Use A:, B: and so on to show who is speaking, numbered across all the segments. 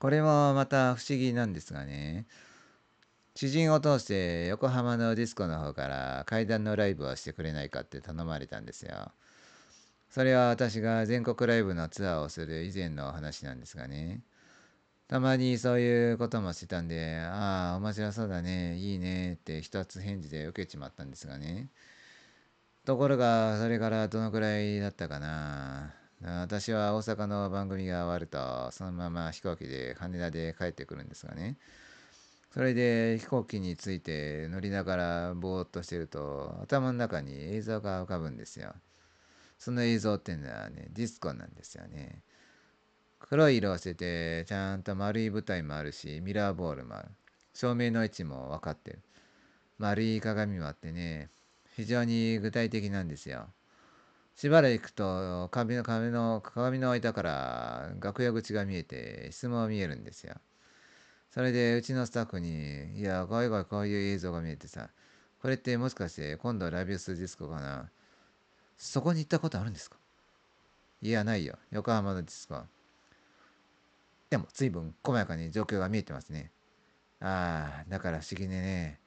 A: これもまた不思議なんですがね、知人を通して横浜のディスコの方から階段のライブをしてくれないかって頼まれたんですよ。それは私が全国ライブのツアーをする以前の話なんですがね。たまにそういうこともしてたんで、ああ、面白そうだね、いいねって一つ返事で受けちまったんですがね。ところが、それからどのくらいだったかな。私は大阪の番組が終わると、そのまま飛行機で羽田で帰ってくるんですがね。それで飛行機について乗りながらぼーっとしてると、頭の中に映像が浮かぶんですよ。その映像っていうのはね、ディスコなんですよね。黒い色をしてて、ちゃんと丸い舞台もあるし、ミラーボールもある。照明の位置も分かってる。丸い鏡もあってね、非常に具体的なんですよ。しばらく行くと壁の壁の鏡の間から楽屋口が見えて質問が見えるんですよ。それでうちのスタッフに「いやこういこういう映像が見えてさこれってもしかして今度ライブするディスコかな？そこに行ったことあるんですか？いやないよ。横浜のディスコ。でも随分細やかに状況が見えてますね。ああだから不思議でね。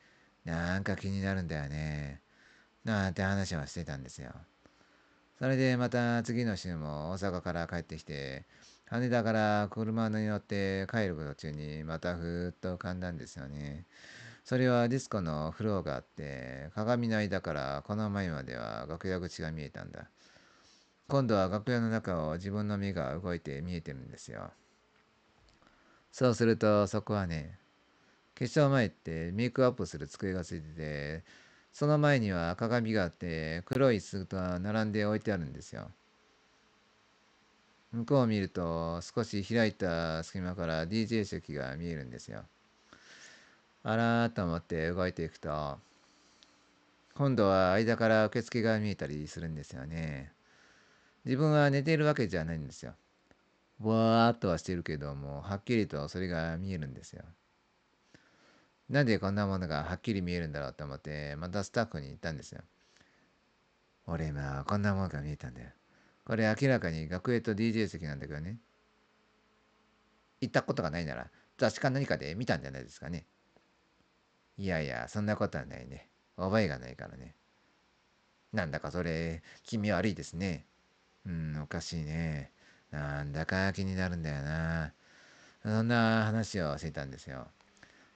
A: なんか気になるんだよね。なんて話はしてたんですよ。それでまた次の週も大阪から帰ってきて、羽田から車に乗って帰る途中にまたふーっと浮かんだんですよね。それはディスコのフローがあって、鏡の間からこの前までは楽屋口が見えたんだ。今度は楽屋の中を自分の目が動いて見えてるんですよ。そうするとそこはね、化粧前ってメイクアップする机がついてて、その前には鏡があって黒い椅子が並んで置いてあるんですよ。向こうを見ると少し開いた隙間から DJ 席が見えるんですよ。あらーと思って動いていくと今度は間から受付が見えたりするんですよね。自分は寝ているわけじゃないんですよ。ぼわーっとはしてるけどもはっきりとそれが見えるんですよ。なんでこんなものがはっきり見えるんだろうと思って、またスタッフに言ったんですよ。俺今、こんなものが見えたんだよ。これ明らかに学園と DJ 席なんだけどね。行ったことがないなら、雑誌か何かで見たんじゃないですかね。いやいや、そんなことはないね。覚えがないからね。なんだかそれ、気味悪いですね。うん、おかしいね。なんだか気になるんだよな。そんな話をしてたんですよ。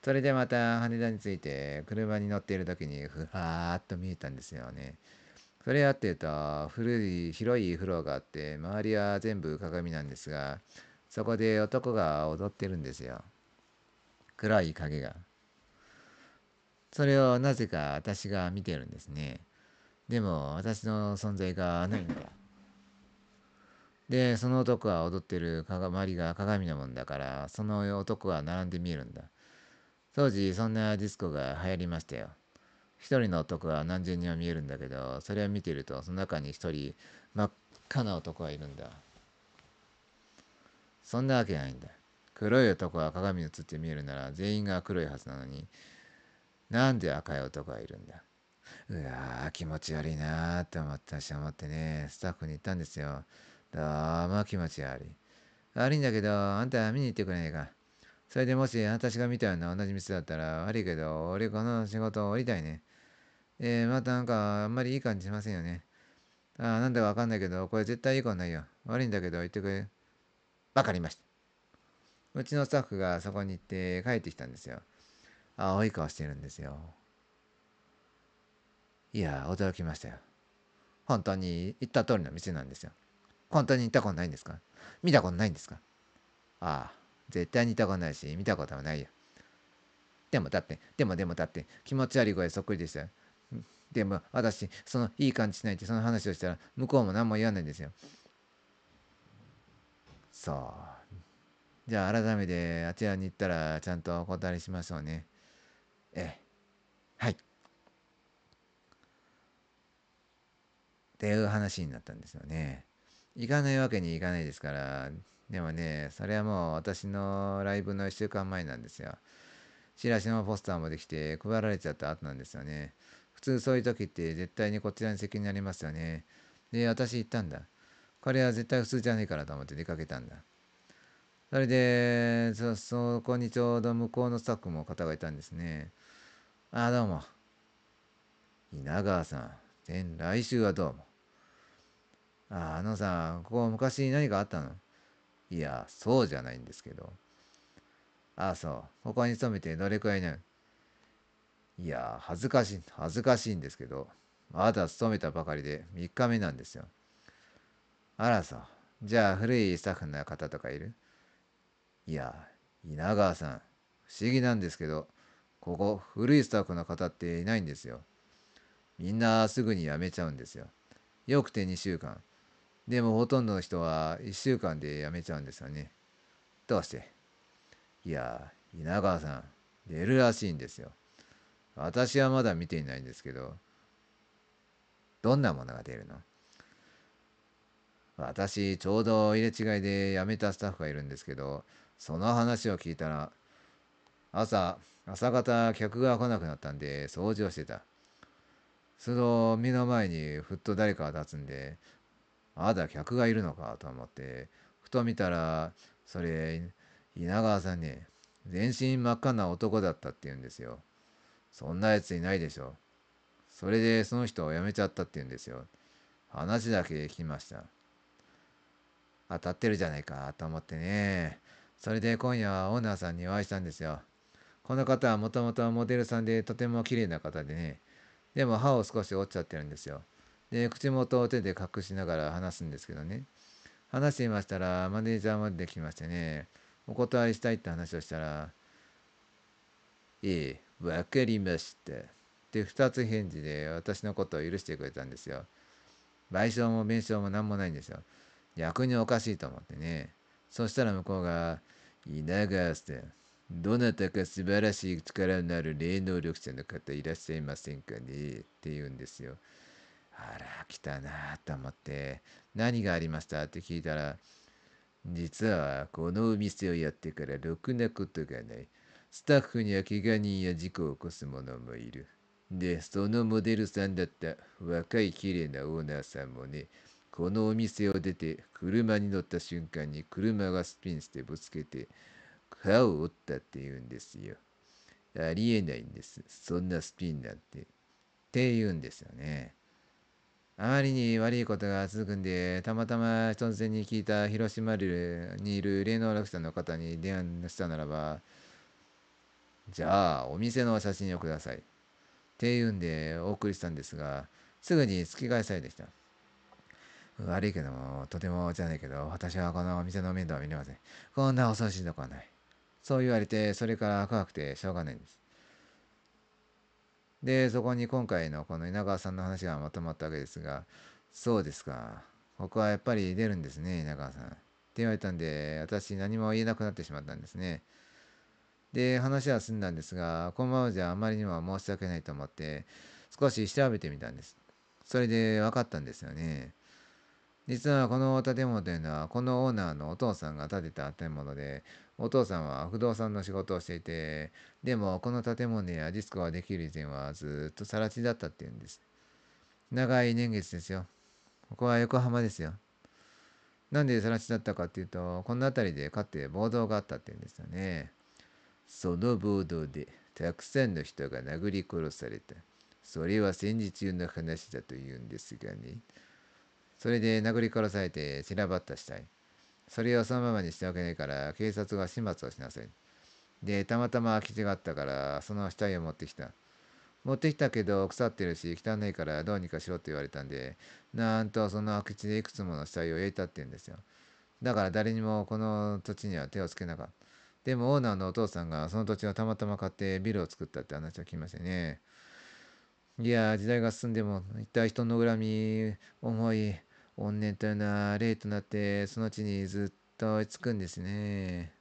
A: それでまた羽田に着いて車に乗っている時にふわーっと見えたんですよね。それやってると古い広い風呂があって周りは全部鏡なんですがそこで男が踊ってるんですよ。暗い影が。それをなぜか私が見てるんですね。でも私の存在がないんだ。で、その男は踊ってる周りが鏡のもんだから、その男は並んで見えるんだ。当時そんなディスコが流行りましたよ。一人の男は何千人は見えるんだけど、それを見てるとその中に一人真っ赤な男がいるんだ。そんなわけないんだ。黒い男は鏡に映って見えるなら全員が黒いはずなのに、なんで赤い男がいるんだ。うわー気持ち悪いなーって思ったし思ってね、スタッフに言ったんですよ。どうも気持ち悪い。悪いんだけど、あんたは見に行ってくれないか。それでもし私が見たような同じ店だったら悪いけど、俺この仕事降りたいね。えー、またなんかあんまりいい感じしませんよね。ああ、なんだかわかんないけど、これ絶対いい子ないよ。悪いんだけど言ってくれ。わかりました。うちのスタッフがそこに行って帰ってきたんですよ。青い顔してるんですよ。いや、驚きましたよ。本当に言った通りの店なんですよ。本当に行ったことないんですか？見たことないんですか？ああ。絶対にいたことないし、見たことはないよ。でもだって、でもでもだって、気持ち悪い声そっくりでしたよ。でも私、そのいい感じしないってその話をしたら、向こうも何も言わないんですよ。そう。じゃあ改めてあちらに行ったらちゃんとお断りしましょうね。ええ。はい。っていう話になったんですよね。行かないわけにいかないですから、でもね、それはもう私のライブの1週間前なんですよ。チラシのポスターもできて配られちゃった後なんですよね。普通そういう時って絶対にこちらに責任ありますよね。で、私言ったんだ。これは絶対普通じゃねえからと思って出かけたんだ。それで、そ、そこにちょうど向こうのスタッフも方がいたんですね。あ、どうも。稲川さん、来週はどうも。あ、あのさ、ここ昔に何かあったの？いや、そうじゃないんですけど。ああ、そう。ここに勤めてどれくらいなのいや、恥ずかしい、恥ずかしいんですけど、まだ勤めたばかりで3日目なんですよ。あらさ、じゃあ古いスタッフの方とかいる？いや、稲川さん、不思議なんですけど、ここ古いスタッフの方っていないんですよ。みんなすぐに辞めちゃうんですよ。よくて2週間。でもほとんどの人は1週間で辞めちゃうんですよね。どうして？いや、稲川さん、出るらしいんですよ。私はまだ見ていないんですけど、どんなものが出るの？私、ちょうど入れ違いで辞めたスタッフがいるんですけど、その話を聞いたら、朝、朝方客が来なくなったんで掃除をしてた。その目の前にふっと誰かが立つんで、まだ客がいるのかと思って、ふと見たら、それ、稲川さんね、全身真っ赤な男だったって言うんですよ。そんなやついないでしょ。それでその人を辞めちゃったって言うんですよ。話だけ聞きました。当たってるじゃないかと思ってね。それで今夜はオーナーさんにお会いしたんですよ。この方はもともとモデルさんでとても綺麗な方でね。でも歯を少し折っちゃってるんですよ。で、口元を手で隠しながら話すんですけどね。話していましたら、マネージャーまで来ましてね、お断りしたいって話をしたら、ええ、わかりました。で、二つ返事で私のことを許してくれたんですよ。賠償も弁償も何もないんですよ。逆におかしいと思ってね。そしたら向こうが、稲川さん、どなたか素晴らしい力のある霊能力者の方いらっしゃいませんかね？って言うんですよ。あら、来たなと思って、何がありましたって聞いたら、実はこのお店をやってからろくなことがない。スタッフには怪我人や事故を起こす者もいる。で、そのモデルさんだった若い綺麗なオーナーさんもね、このお店を出て車に乗った瞬間に車がスピンしてぶつけて歯を折ったって言うんですよ。ありえないんです。そんなスピンなんて。って言うんですよね。あまりに悪いことが続くんで、たまたま突然に聞いた広島にいる霊能力者の方に電話したならば、じゃあ、お店の写真をください。っていうんでお送りしたんですが、すぐに突き返されてきた。悪いけども、とてもじゃないけど、私はこのお店の面倒は見れません。こんな恐ろしいとこはない。そう言われて、それから怖くてしょうがないんです。で、そこに今回のこの稲川さんの話がまとまったわけですが、そうですか。僕はやっぱり出るんですね、稲川さん。って言われたんで、私何も言えなくなってしまったんですね。で、話は済んだんですが、このままじゃあまりにも申し訳ないと思って、少し調べてみたんです。それで分かったんですよね。実はこの建物というのは、このオーナーのお父さんが建てた建物で、お父さんは不動産の仕事をしていて、でもこの建物やディスコができる以前はずっと更地だったっていうんです。長い年月ですよ。ここは横浜ですよ。なんで更地だったかっていうと、この辺りでかつて暴動があったっていうんですよね。その暴動でたくさんの人が殴り殺された。それは戦時中の話だというんですがね。それで殴り殺されて散らばった死体。それをそのままにしておけないから警察が始末をしなさい。で、たまたま空き地があったからその死体を持ってきた。持ってきたけど腐ってるし汚いからどうにかしろって言われたんで、なんとその空き地でいくつもの死体を焼いたって言うんですよ。だから誰にもこの土地には手をつけなかった。でもオーナーのお父さんがその土地をたまたま買ってビルを作ったって話を聞きましたね。いや時代が進んでも一体人の恨み、思い、怨念というのは霊となってその地にずっと追いつくんですね。